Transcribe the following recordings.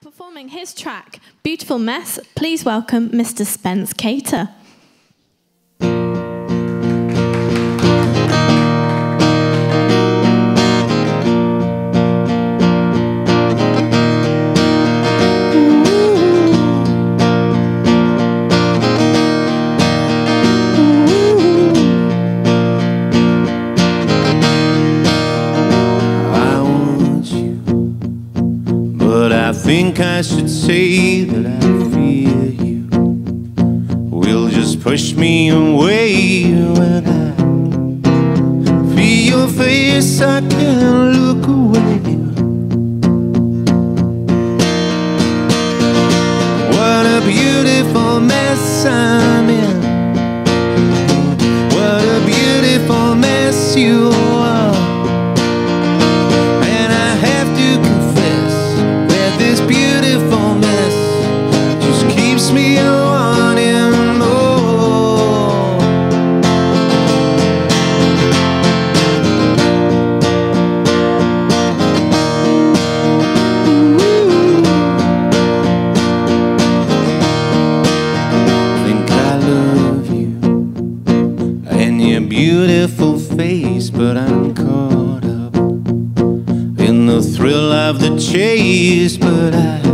performing his track, Beautiful Mess, please welcome Mr. Spence Cater. Think I should say that I fear you. Will just push me away when I feel your face. I can't look away. What a beautiful mess I'm in. What a beautiful mess you chase, but I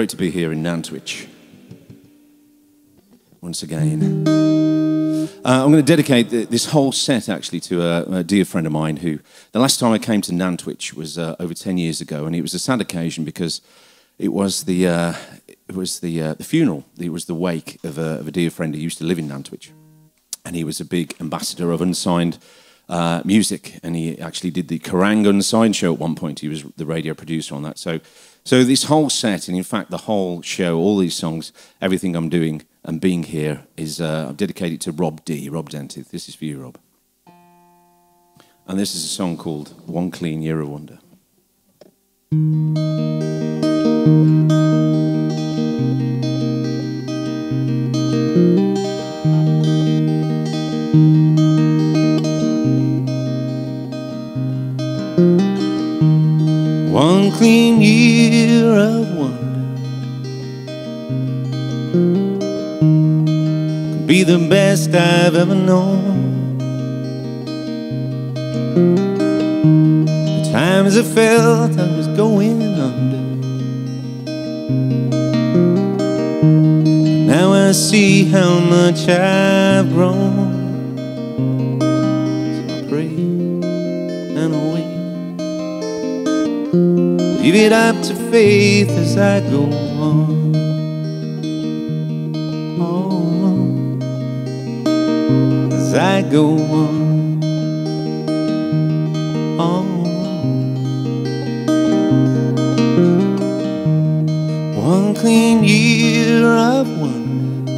great to be here in Nantwich once again. Uh, I'm going to dedicate th- this whole set actually to a, a dear friend of mine who, the last time I came to Nantwich was uh, over 10 years ago, and it was a sad occasion because it was the, uh, it was the, uh, the funeral, it was the wake of a, of a dear friend who used to live in Nantwich. And he was a big ambassador of unsigned uh, music, and he actually did the Kerrang Unsigned show at one point. He was the radio producer on that. So, so this whole set, and in fact the whole show, all these songs, everything I'm doing and being here is uh, I've dedicated to Rob D. Rob Dentith. This is for you, Rob. And this is a song called One Clean Year of Wonder. Clean year of wonder could be the best I've ever known. The times I felt I was going under. Now I see how much I've grown. Leave it up to faith as I go on. on. As I go on. on. One clean year of wonder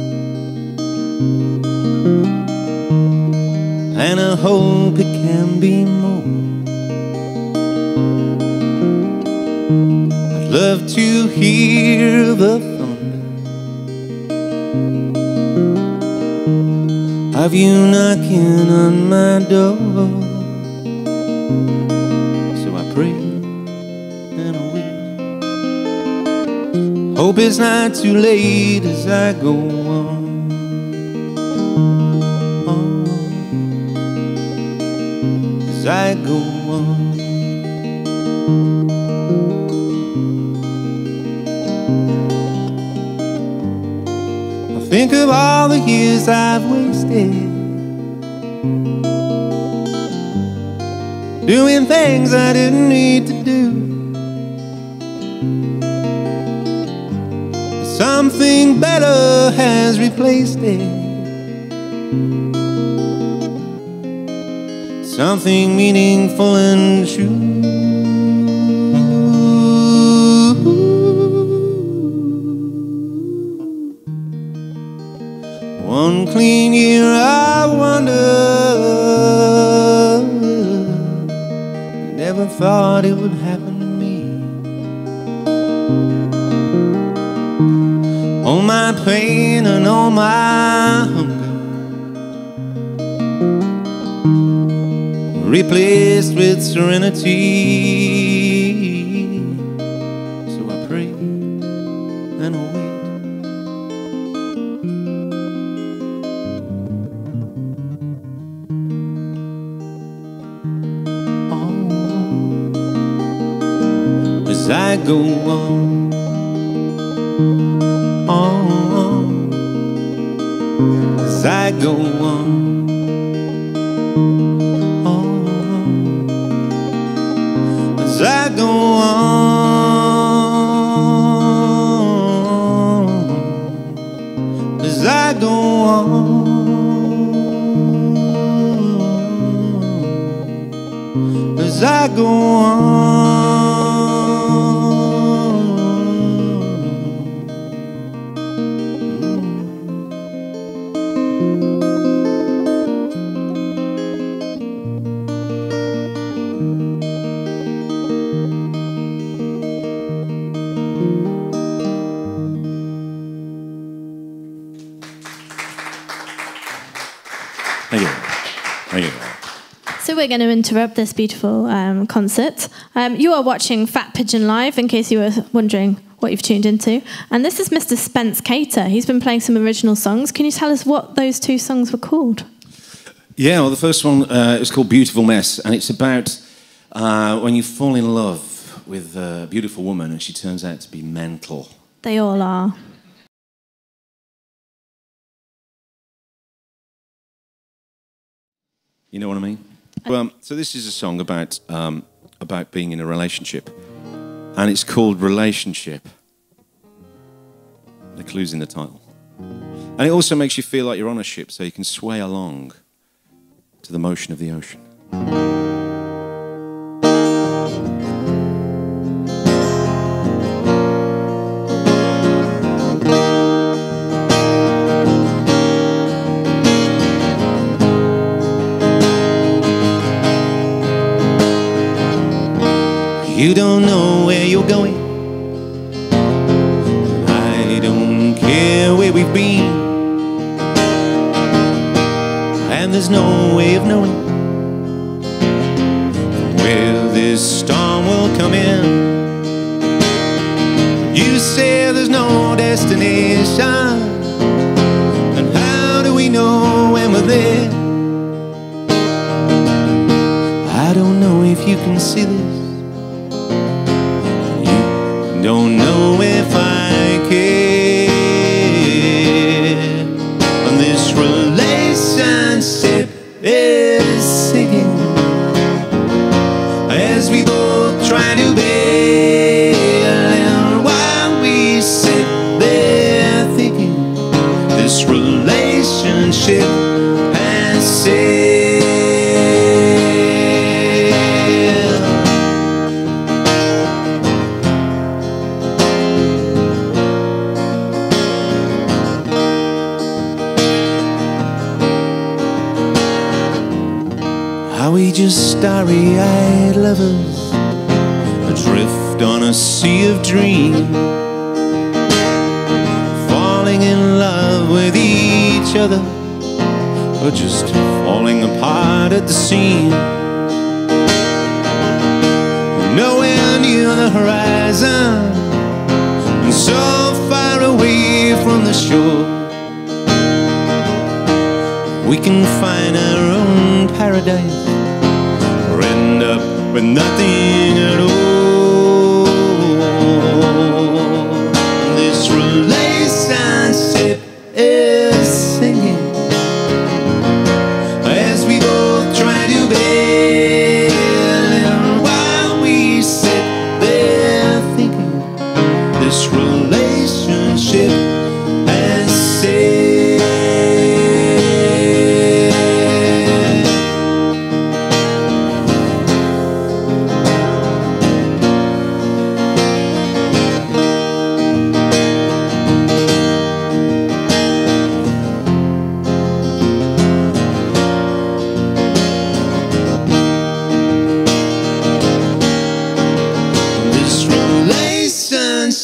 and I hope it can be more. The thunder of you knocking on my door. So I pray and I wait. Hope it's not too late as I go on. on as I go on. Think of all the years I've wasted doing things I didn't need to do. Something better has replaced it. Something meaningful and true. Clean year, I wonder. Never thought it would happen to me. All my pain and all my hunger replaced with serenity. As I go on on as I go on. on as I go on. As I go on. As I go on. We're going to interrupt this beautiful um, concert. Um, you are watching Fat Pigeon Live, in case you were wondering what you've tuned into. And this is Mr. Spence Cater. He's been playing some original songs. Can you tell us what those two songs were called? Yeah, well, the first one uh, is called Beautiful Mess, and it's about uh, when you fall in love with a beautiful woman and she turns out to be mental. They all are. You know what I mean? Well, so this is a song about um, about being in a relationship, and it's called Relationship. The clues in the title, and it also makes you feel like you're on a ship, so you can sway along to the motion of the ocean. Care just starry eyed lovers adrift on a sea of dreams, falling in love with each other or just falling apart at the seams. Nowhere near the horizon, and so far away from the shore. We can find our own paradise with nothing at all. This relationship is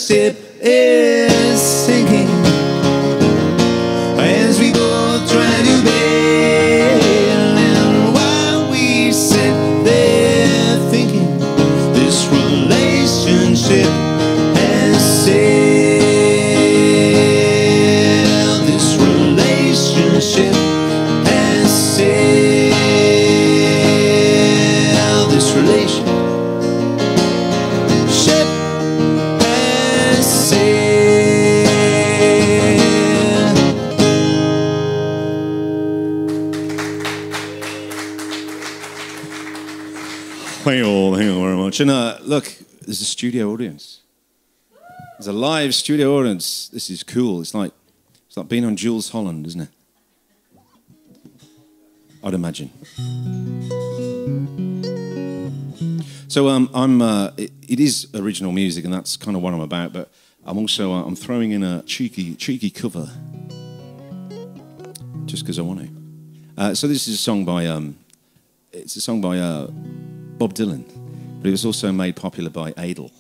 relationship is You all, thank you very much. And uh, look, there's a studio audience. There's a live studio audience. This is cool. It's like it's like being on Jools Holland, isn't it? I'd imagine. So um, I'm. Uh, it, it is original music, and that's kind of what I'm about. But I'm also uh, I'm throwing in a cheeky cheeky cover, just because I want to. Uh, so this is a song by um, it's a song by uh, Bob Dylan, but it was also made popular by Adele.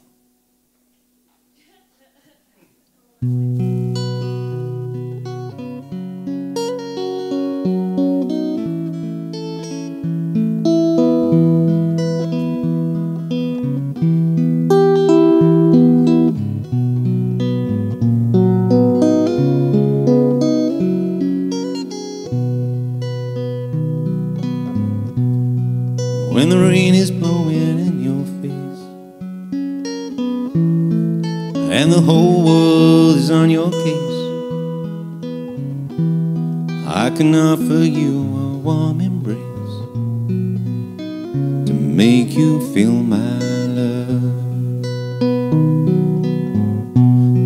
Feel my love.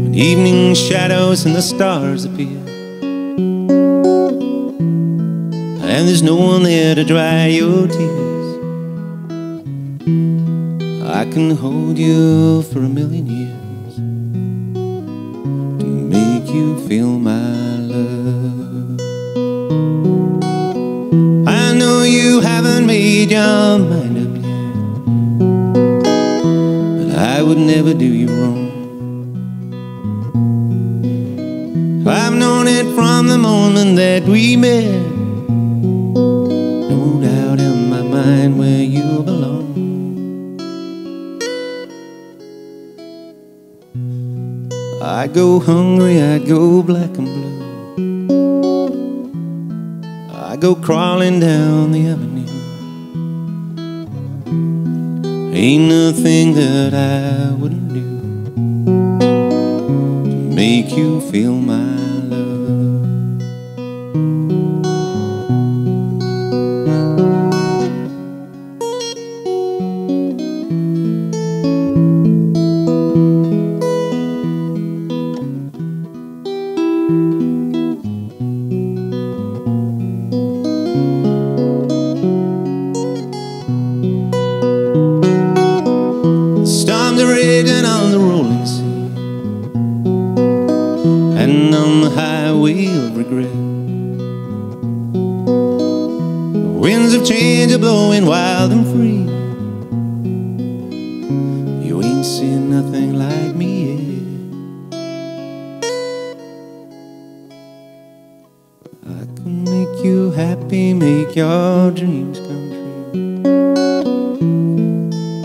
When evening shadows and the stars appear. And there's no one there to dry your tears. I can hold you for a million years to make you feel my love. I know you haven't made your mind I would never do you wrong. I've known it from the moment that we met. No doubt in my mind where you belong. I go hungry, I go black and blue. I go crawling down the avenue. Ain't nothing that I wouldn't do to make you feel my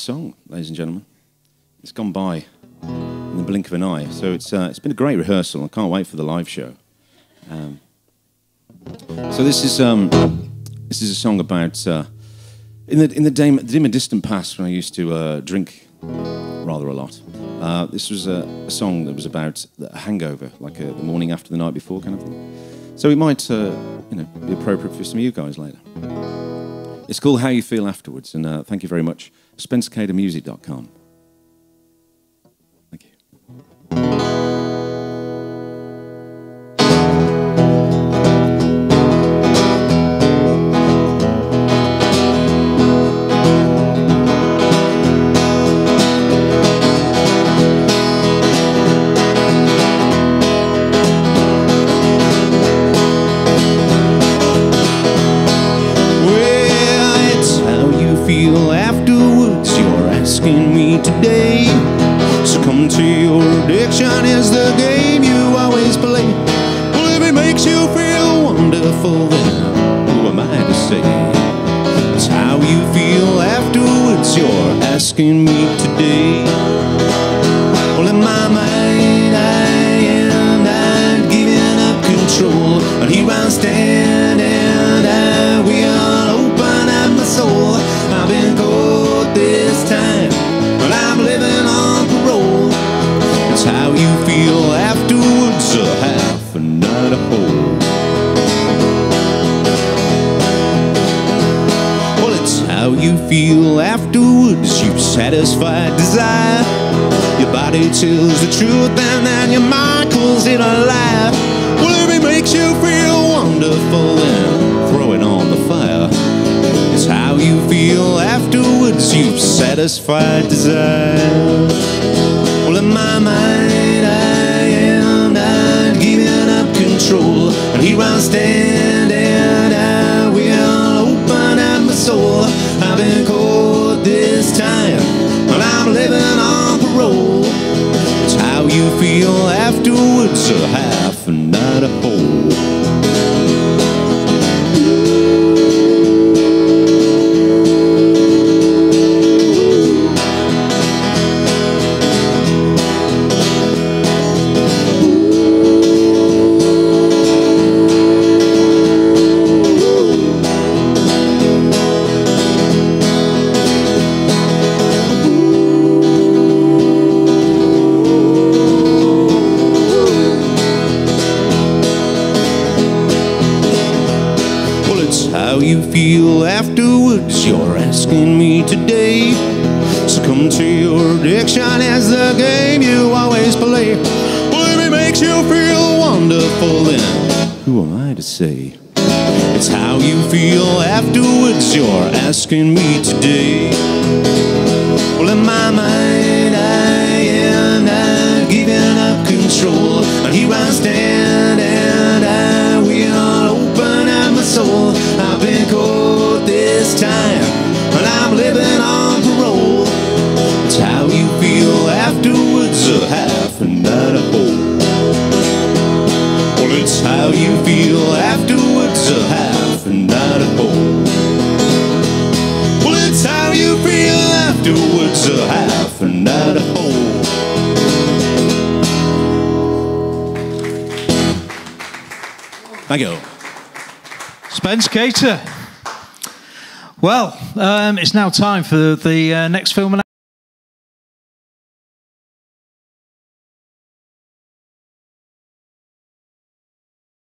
song, ladies and gentlemen. It's gone by in the blink of an eye. So it's uh, it's been a great rehearsal. I can't wait for the live show. Um, so this is um, this is a song about uh, in the in the dim, dim and distant past when I used to uh, drink rather a lot. Uh, this was a, a song that was about a hangover, like a, the morning after the night before kind of thing. So it might uh, you know be appropriate for some of you guys later. It's called How You Feel Afterwards, and uh, thank you very much. SpenceCaterMusic.com. feel afterwards. You've satisfied desire. Your body tells the truth, and then your mind calls it a lie. Well, if it makes you feel wonderful, then throw it on the fire. It's how you feel afterwards. You've satisfied desire. Well, in my mind, I am not giving up control. And here I stand, feel afterwards, a half and not a whole. You feel afterwards. You're asking me today. Succumb to your addiction as the game you always play. If it makes you feel wonderful, then who am I to say? It's how you feel afterwards. You're asking me today. Well, in my mind, I am not giving up control. And here I stand, soul. I've been caught this time, but I'm living on parole. It's how you feel afterwards, a half and not a whole. Well, it's how you feel afterwards, a half and not a whole. Well, it's how you feel afterwards, a half and not a whole. Thank you. Spence Cater. Well, um, it's now time for the uh, next film.